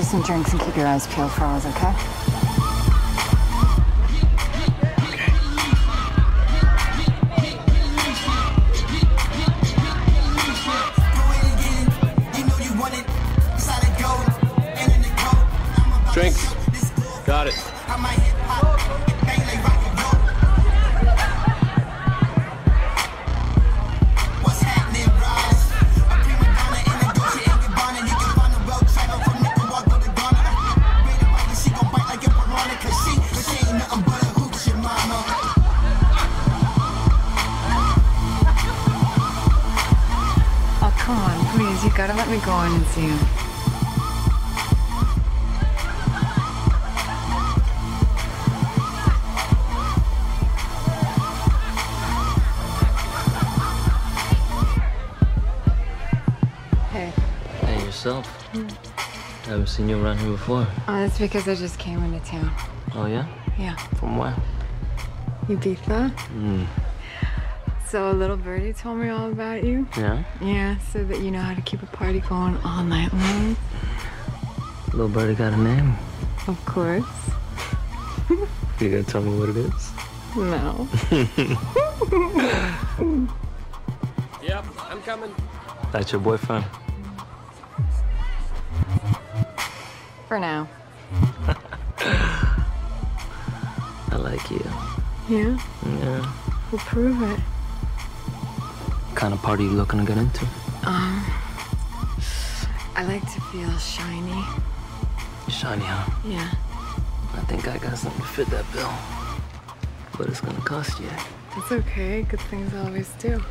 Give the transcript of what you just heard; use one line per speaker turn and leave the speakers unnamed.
you some drinks and keep your eyes peeled for us, okay?
Drinks. Got it.
You gotta let me go in and see him. Hey.
Hey, yourself. I haven't seen you around here before.
Oh, that's because I just came into town.
Oh, yeah?
Yeah.
From where?
Ibiza?
Mm.
So a little birdie told me all about you.
Yeah?
Yeah, so that you know how to keep a party going all night long.
Little birdie got a name.
Of course.
You gonna tell me what it is?
No.
Yep, I'm coming.
That's your boyfriend?
For now.
I like you.
Yeah?
Yeah.
We'll prove it.
What kind of party you looking to get into?
Um, I like to feel shiny.
Shiny, huh?
Yeah.
I think I got something to fit that bill. But it's gonna cost you.
That's okay. Good things always do.